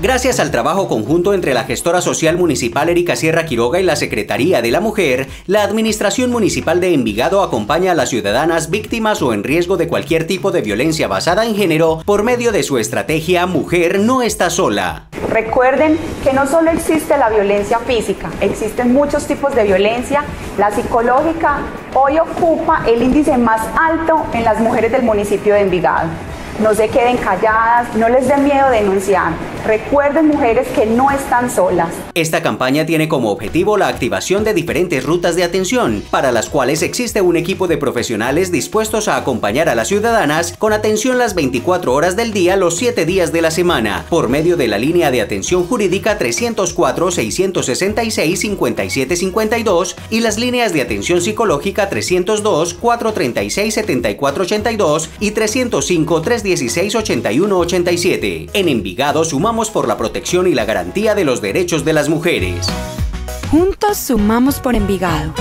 Gracias al trabajo conjunto entre la gestora social municipal Erika Sierra Quiroga y la Secretaría de la Mujer, la Administración Municipal de Envigado acompaña a las ciudadanas víctimas o en riesgo de cualquier tipo de violencia basada en género por medio de su estrategia Mujer no está sola. Recuerden que no solo existe la violencia física, existen muchos tipos de violencia. La psicológica hoy ocupa el índice más alto en las mujeres del municipio de Envigado no se queden calladas, no les den miedo denunciar. Recuerden mujeres que no están solas. Esta campaña tiene como objetivo la activación de diferentes rutas de atención, para las cuales existe un equipo de profesionales dispuestos a acompañar a las ciudadanas con atención las 24 horas del día, los 7 días de la semana, por medio de la línea de atención jurídica 304-666-5752 y las líneas de atención psicológica 302-436-7482 y 305 310 168187. En Envigado sumamos por la protección y la garantía de los derechos de las mujeres. Juntos sumamos por Envigado.